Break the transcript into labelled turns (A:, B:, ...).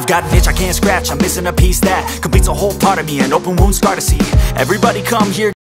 A: I've got an itch I can't scratch, I'm missing a piece that Completes a whole part of me, an open wound scar to see. Everybody come here.